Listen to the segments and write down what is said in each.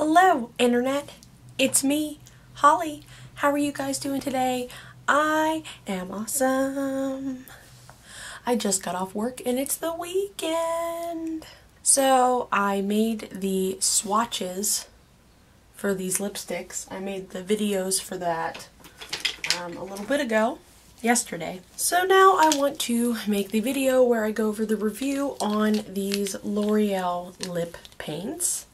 Hello, Internet. It's me, Holly. How are you guys doing today? I am awesome. I just got off work and it's the weekend. So I made the swatches for these lipsticks. I made the videos for that um, a little bit ago, yesterday. So now I want to make the video where I go over the review on these L'Oreal lip paints.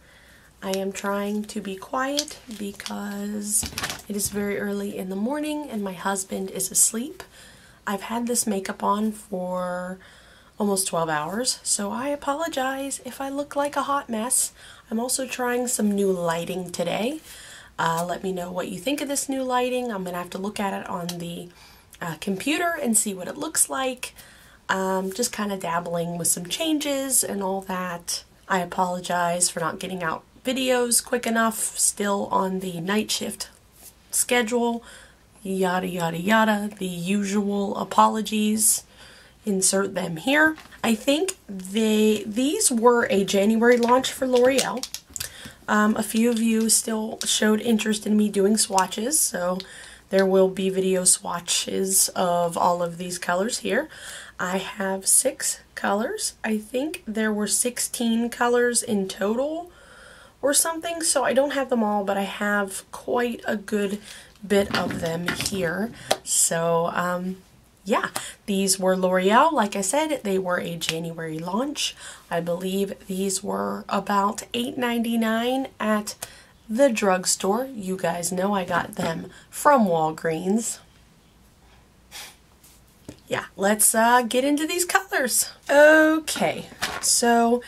I am trying to be quiet because it is very early in the morning and my husband is asleep. I've had this makeup on for almost 12 hours, so I apologize if I look like a hot mess. I'm also trying some new lighting today. Uh, let me know what you think of this new lighting. I'm going to have to look at it on the uh, computer and see what it looks like. Um, just kind of dabbling with some changes and all that. I apologize for not getting out videos quick enough, still on the night shift schedule, yada yada yada, the usual apologies. Insert them here. I think they these were a January launch for L'Oreal. Um, a few of you still showed interest in me doing swatches, so there will be video swatches of all of these colors here. I have six colors. I think there were 16 colors in total or something, so I don't have them all, but I have quite a good bit of them here. So, um, yeah, these were L'Oreal. Like I said, they were a January launch. I believe these were about $8.99 at the drugstore. You guys know I got them from Walgreens. Yeah, let's uh, get into these colors. Okay, so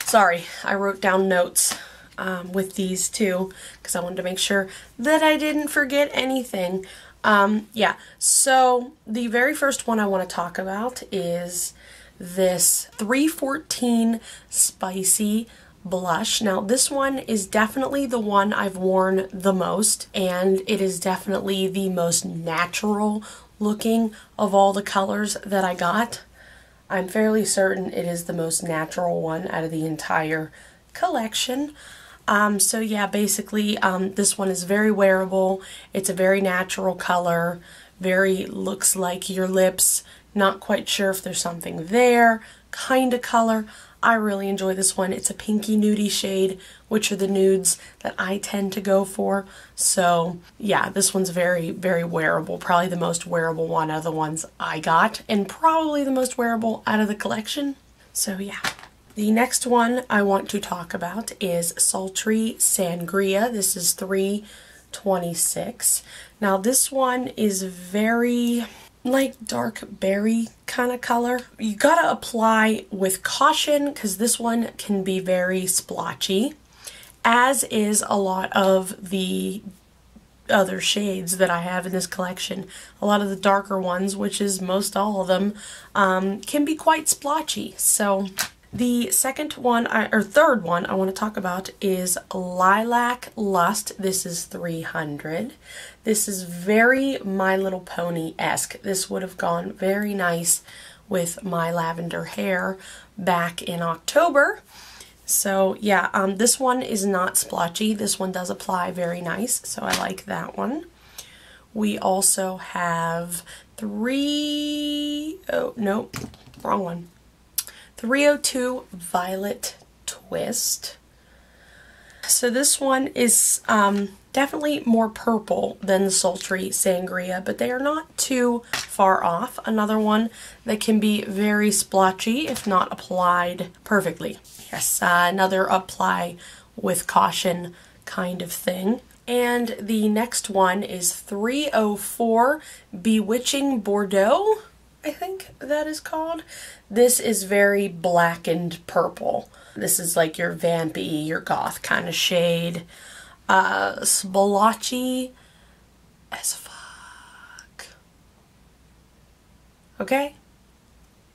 sorry, I wrote down notes um, with these two because I wanted to make sure that I didn't forget anything. Um, yeah, so the very first one I want to talk about is this 314 Spicy blush. Now this one is definitely the one I've worn the most and it is definitely the most natural looking of all the colors that I got. I'm fairly certain it is the most natural one out of the entire collection. Um, so yeah, basically um, this one is very wearable. It's a very natural color, very looks like your lips. Not quite sure if there's something there, kind of color. I really enjoy this one. It's a pinky nudie shade, which are the nudes that I tend to go for. So yeah, this one's very, very wearable. Probably the most wearable one out of the ones I got, and probably the most wearable out of the collection. So yeah. The next one I want to talk about is Sultry Sangria. This is 326. Now this one is very like dark berry kind of color. You gotta apply with caution because this one can be very splotchy, as is a lot of the other shades that I have in this collection. A lot of the darker ones, which is most all of them, um, can be quite splotchy. So the second one, or third one I want to talk about is Lilac Lust. This is 300. This is very My Little Pony-esque. This would have gone very nice with my lavender hair back in October. So yeah, um, this one is not splotchy. This one does apply very nice, so I like that one. We also have three, oh, nope, wrong one. 302 Violet Twist. So this one is um, definitely more purple than the Sultry Sangria, but they are not too far off. Another one that can be very splotchy if not applied perfectly. Yes, uh, another apply with caution kind of thing. And the next one is 304 Bewitching Bordeaux. I think that is called. This is very blackened purple. This is like your vampy, your goth kind of shade. Uh, splotchy as fuck. Okay?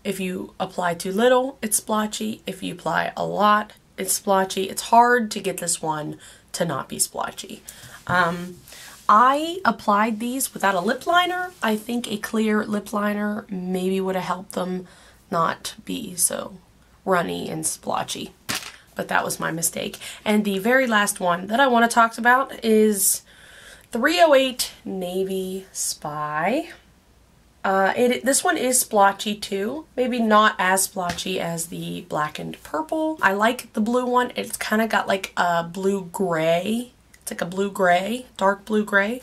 If you apply too little, it's splotchy. If you apply a lot, it's splotchy. It's hard to get this one to not be splotchy. Um, I applied these without a lip liner. I think a clear lip liner maybe would have helped them not be so runny and splotchy. but that was my mistake. And the very last one that I want to talk about is 308 Navy Spy. Uh, it, this one is splotchy too. Maybe not as splotchy as the black and purple. I like the blue one. It's kind of got like a blue gray. It's like a blue gray, dark blue gray.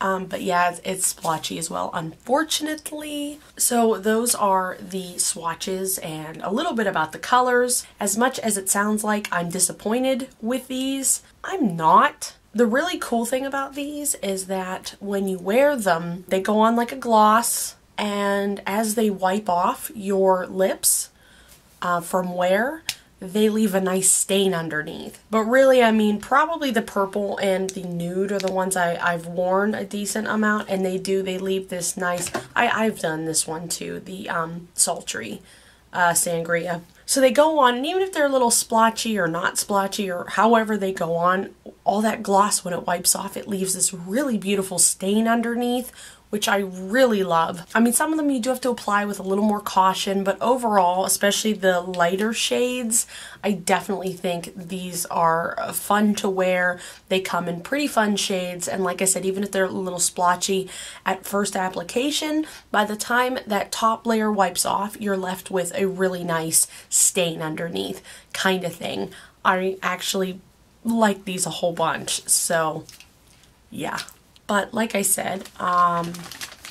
Um, but yeah, it's, it's splotchy as well, unfortunately. So those are the swatches and a little bit about the colors. As much as it sounds like I'm disappointed with these, I'm not. The really cool thing about these is that when you wear them, they go on like a gloss and as they wipe off your lips uh, from wear, they leave a nice stain underneath. But really, I mean, probably the purple and the nude are the ones I, I've worn a decent amount, and they do, they leave this nice, I, I've done this one too, the um, sultry uh, sangria. So they go on, and even if they're a little splotchy or not splotchy or however they go on, all that gloss when it wipes off, it leaves this really beautiful stain underneath, which I really love. I mean, some of them you do have to apply with a little more caution, but overall, especially the lighter shades, I definitely think these are uh, fun to wear. They come in pretty fun shades, and like I said, even if they're a little splotchy at first application, by the time that top layer wipes off, you're left with a really nice stain underneath kind of thing. I actually like these a whole bunch, so yeah. But like I said, um,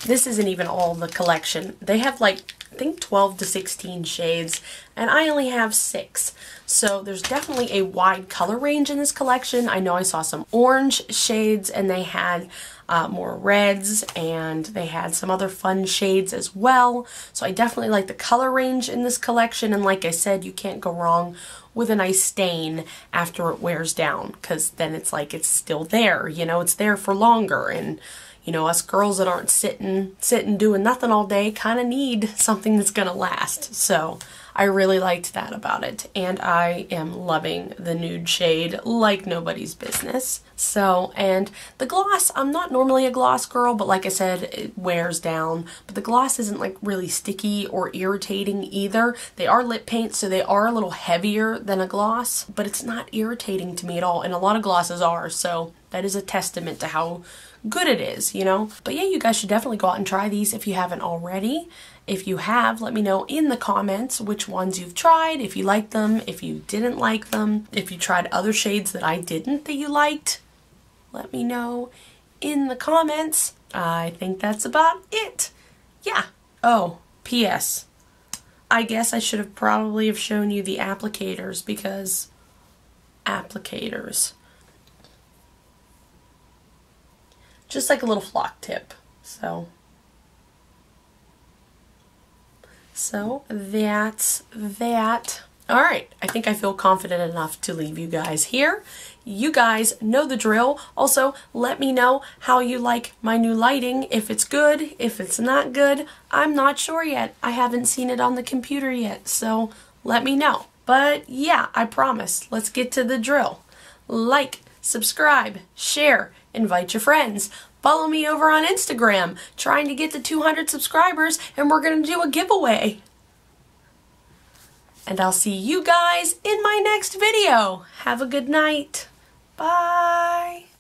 this isn't even all the collection. They have like, I think 12 to 16 shades, and I only have six. So there's definitely a wide color range in this collection. I know I saw some orange shades, and they had uh, more reds, and they had some other fun shades as well. So I definitely like the color range in this collection, and like I said, you can't go wrong with a nice stain after it wears down because then it's like it's still there, you know, it's there for longer and you know, us girls that aren't sitting sitting doing nothing all day kind of need something that's going to last. So, I really liked that about it and I am loving the nude shade like nobody's business. So, and the gloss, I'm not normally a gloss girl, but like I said, it wears down. But the gloss isn't like really sticky or irritating either. They are lip paint, so they are a little heavier than a gloss, but it's not irritating to me at all. And a lot of glosses are, so that is a testament to how good it is, you know? But yeah, you guys should definitely go out and try these if you haven't already. If you have, let me know in the comments which ones you've tried, if you liked them, if you didn't like them, if you tried other shades that I didn't that you liked. Let me know in the comments. I think that's about it. Yeah. Oh, P.S. I guess I should have probably have shown you the applicators because applicators. Just like a little flock tip. So So that's that. All right, I think I feel confident enough to leave you guys here. You guys know the drill. Also, let me know how you like my new lighting. If it's good, if it's not good, I'm not sure yet. I haven't seen it on the computer yet, so let me know. But yeah, I promise. Let's get to the drill. Like, subscribe, share, invite your friends. Follow me over on Instagram, trying to get to 200 subscribers, and we're going to do a giveaway. And I'll see you guys in my next video. Have a good night. Bye.